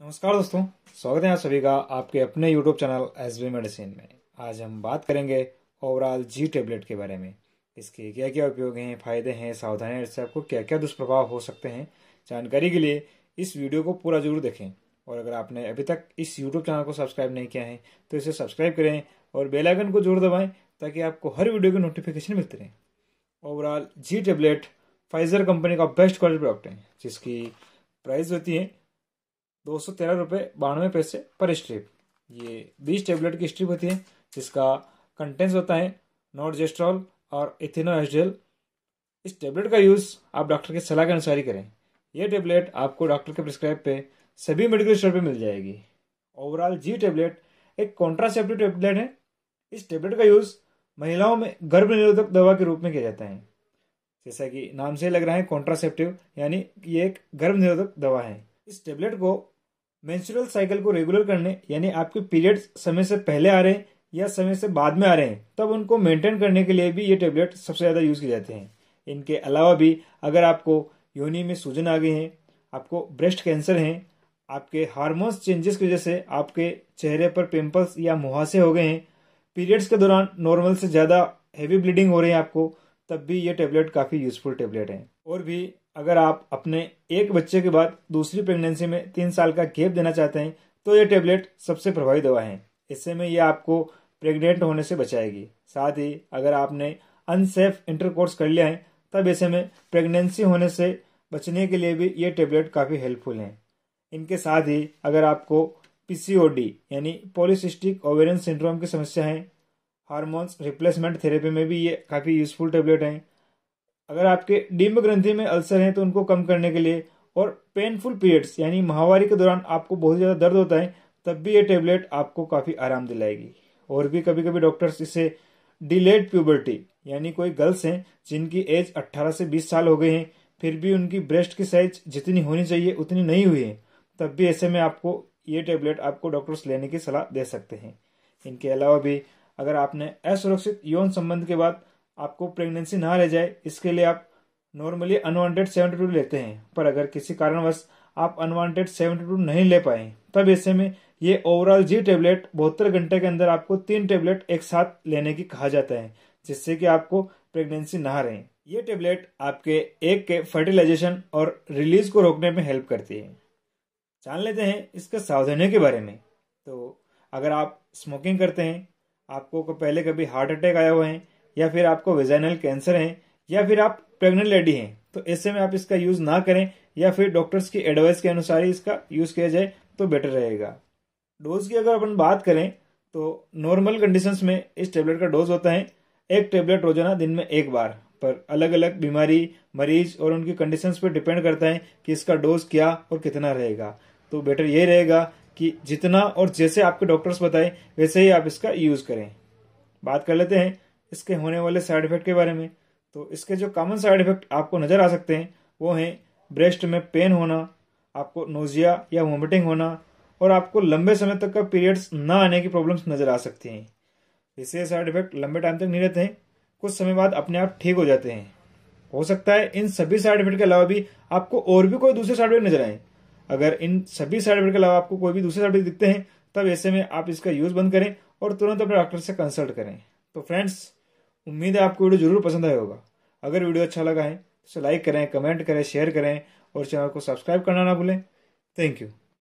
नमस्कार दोस्तों, स्वागत है आप सभी का आपके अपने YouTube channel S B medicine में। आज हम बात करेंगे ओवरऑल जी टेबलेट के बारे में। इसके क्या क्या उपयोग हैं, फ़ायदे हैं सावधानियाँ इससे आपको क्या क्या दुष्प्रभाव हो सकते हैं, जानकारी के लिए इस वीडियो को पूरा ज़रूर देखें। और अगर आपने अभी तक इस यूट्यूब चैनल को सब्सक्राइब नहीं किया है तो इसे सब्सक्राइब करें और बेलाइकन को ज़रूर दबाएँ, ताकि आपको हर वीडियो की नोटिफिकेशन मिलती रहे। Ovral G tablet Pfizer company का बेस्ट क्वालिटी प्रोडक्ट है, जिसकी प्राइस होती है दो सौ तेरह रुपये बानवे पैसे पर स्ट्रिप। ये बीस टेबलेट की स्ट्रिप होती है, जिसका कंटेंस होता है नोटजेस्ट्रॉल और इथिनो एसडेल इस टेबलेट का यूज़ आप डॉक्टर की सलाह के अनुसार ही करें। यह टेबलेट आपको डॉक्टर के प्रिस्क्राइब पे सभी मेडिकल स्टोर पे मिल जाएगी। ओवरऑल जी टेबलेट एक कॉन्ट्रासेप्टिव टेबलेट है। इस टेबलेट का यूज़ महिलाओं में गर्भ निरोधक दवा के रूप में किया जाता है। जैसा कि नाम से लग रहा है कॉन्ट्रासेप्टिव यानी ये एक गर्भ निरोधक दवा है। इस टेबलेट को मेंस्ट्रुअल साइकिल को रेगुलर करने, यानी आपके पीरियड्स समय से पहले आ रहे हैं या समय से बाद में आ रहे हैं, तब उनको मेंटेन करने के लिए भी ये टेबलेट सबसे ज़्यादा यूज़ किए जाते हैं। इनके अलावा भी अगर आपको योनि में सूजन आ गई है, आपको ब्रेस्ट कैंसर है, आपके हार्मोन्स चेंजेस की वजह से आपके चेहरे पर पिंपल्स या मुहासे हो गए हैं पीरियड्स के दौरान नॉर्मल से ज़्यादा हैवी ब्लीडिंग हो रही है आपको, तब भी ये टेबलेट काफ़ी यूजफुल टेबलेट है। और भी अगर आप अपने एक बच्चे के बाद दूसरी प्रेगनेंसी में तीन साल का गैप देना चाहते हैं तो ये टेबलेट सबसे प्रभावी दवा है। इससे में ये आपको प्रेग्नेंट होने से बचाएगी। साथ ही अगर आपने अनसेफ इंटरकोर्स कर लिया है, तब ऐसे में प्रेगनेंसी होने से बचने के लिए भी ये टेबलेट काफ़ी हेल्पफुल हैं। इनके साथ ही अगर आपको पीसीओडी यानी पॉलिसिस्टिक ओवेरियन सिंड्रोम की समस्या है हार्मोन्स रिप्लेसमेंट थेरेपी में भी ये काफ़ी यूजफुल टेबलेट हैं। अगर आपके डिम्ब ग्रंथि में अल्सर है तो उनको कम करने के लिए और पेनफुल पीरियड्स यानी महावारी के दौरान आपको बहुत ज़्यादा दर्द होता है, तब भी ये टेबलेट आपको काफ़ी आराम दिलाएगी। और भी कभी कभी डॉक्टर्स इसे डिलेड प्यूबर्टी यानी कोई गर्ल्स हैं, जिनकी एज 18 से 20 साल हो गए हैं, फिर भी उनकी ब्रेस्ट की साइज़ जितनी होनी चाहिए उतनी नहीं हुई है, तब भी ऐसे में आपको ये टेबलेट आपको डॉक्टर्स लेने की सलाह दे सकते हैं। इनके अलावा भी अगर आपने असुरक्षित यौन संबंध के बाद आपको प्रेगनेंसी ना रह जाए, इसके लिए आप नॉर्मली अनवांटेड सेवेंटी टू लेते हैं। पर अगर किसी कारणवश आप अनवांटेड सेवेंटी टू नहीं ले पाए, तब ऐसे में ये ओवरऑल जी टेबलेट बहत्तर घंटे के अंदर आपको तीन टेबलेट एक साथ लेने की कहा जाता है, जिससे कि आपको प्रेगनेंसी ना रहे। ये टेबलेट आपके एक के फर्टिलाइजेशन और रिलीज़ को रोकने में हेल्प करती है। जान लेते हैं इसके सावधानियों के बारे में। तो अगर आप स्मोकिंग करते हैं, आपको पहले कभी हार्ट अटैक आया हुआ है या फिर आपको वेजाइनल कैंसर है, या फिर आप प्रेग्नेंट लेडी हैं तो ऐसे में आप इसका यूज़ ना करें, या फिर डॉक्टर्स की एडवाइस के अनुसार ही इसका यूज़ किया जाए तो बेटर रहेगा। डोज की अगर अपन बात करें तो नॉर्मल कंडीशंस में इस टेबलेट का डोज होता है, एक टेबलेट रोज़ाना दिन में एक बार, पर अलग अलग बीमारी, मरीज़ और उनकी कंडीशंस पर डिपेंड करता है कि इसका डोज क्या और कितना रहेगा। तो बेटर यही रहेगा कि जितना और जैसे आपके डॉक्टर्स बताए, वैसे ही आप इसका यूज़ करें। बात कर लेते हैं इसके होने वाले साइड इफ़ेक्ट के बारे में। तो इसके जो कॉमन साइड इफ़ेक्ट आपको नज़र आ सकते हैं, वो हैं ब्रेस्ट में पेन होना, आपको नोजिया या वोमिटिंग होना, और आपको लंबे समय तक का पीरियड्स ना आने की प्रॉब्लम्स नज़र आ सकती हैं। इससे साइड इफ़ेक्ट लंबे टाइम तक नहीं रहते हैं, कुछ समय बाद अपने आप ठीक हो जाते हैं। हो सकता है इन सभी साइड इफ़ेक्ट के अलावा भी आपको और भी कोई दूसरे साइड इफ़ेक्ट नज़र आए। अगर इन सभी साइड इफ़ेक्ट के अलावा आपको कोई भी दूसरे साइड इफ़ेक्ट दिखते हैं, तब ऐसे में आप इसका यूज़ बंद करें और तुरंत अपने डॉक्टर से कंसल्ट करें। तो फ्रेंड्स उम्मीद है आपको वीडियो ज़रूर पसंद आया होगा। अगर वीडियो अच्छा लगा है तो लाइक करें कमेंट करें शेयर करें और चैनल को सब्सक्राइब करना ना भूलें। Thank you